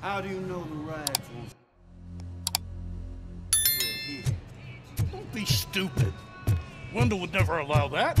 How do you know the rags won't? Don't be stupid. Wendell would never allow that.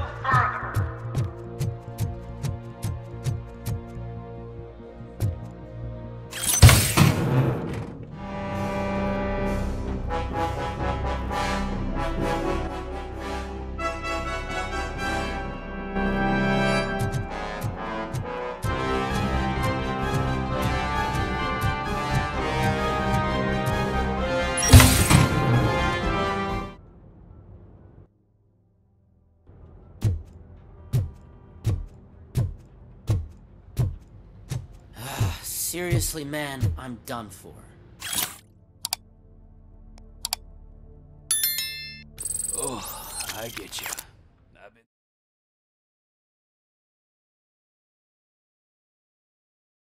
Seriously, man, I'm done for. Oh, I get you.